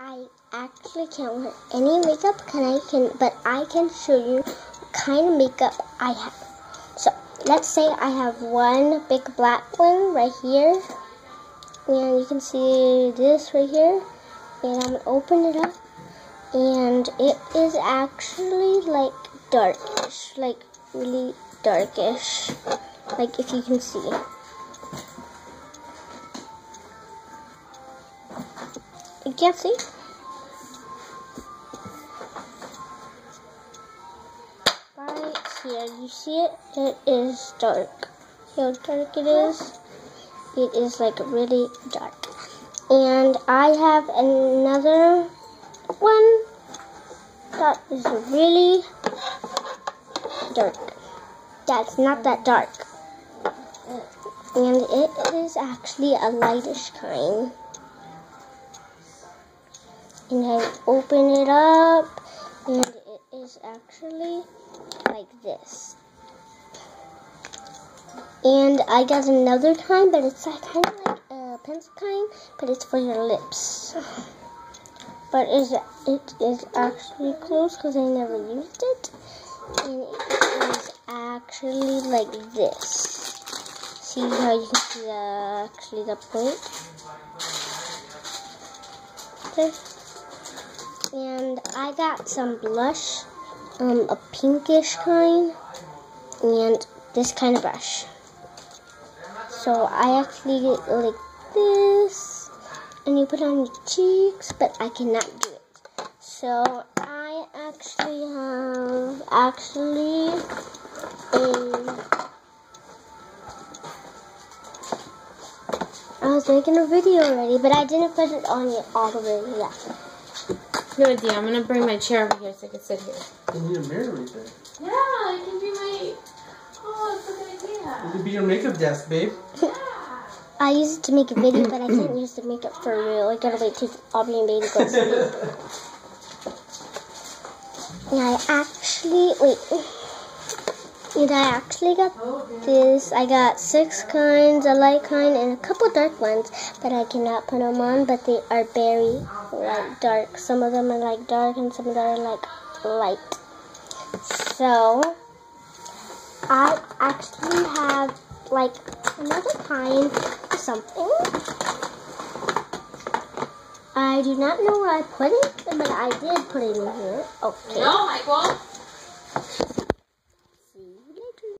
I actually can't wear any makeup, can I can, but I can show you kind of makeup I have. So let's say I have one big black one right here, and you can see this right here, and I'm gonna open it up, and it is actually like darkish, like really darkish, like if you can see. You can't see? Right here, you see it? It is dark. See how dark it is? It is like really dark. And I have another one that is really dark. That's not that dark. And it is actually a lightish kind and I open it up and it is actually like this. And I got another kind, but it's like kind of like a pencil kind, but it's for your lips. But is it is actually closed because I never used it, and it is actually like this. See how you can see the actually the point. Okay and I got some blush, um, a pinkish kind, and this kind of brush. So I actually get like this, and you put on your cheeks, but I cannot do it. So I actually have actually a. I was making a video already, but I didn't put it on yet all the way yet. Good idea. I'm gonna bring my chair over here so I can sit here. You need a mirror right there. Yeah, it can be my. Oh, it's a good idea. It could be your makeup desk, babe. Yeah. I use it to make a video, but I can't use the makeup for real. I gotta wait till Aubrey and Baby go to sleep. Yeah, I actually wait. And I actually got this. I got six kinds, a light kind, and a couple dark ones, but I cannot put them on. But they are very like dark. Some of them are like dark, and some of them are like light. So I actually have like another kind of something. I do not know where I put it, but I did put it in here. Okay. No, Michael.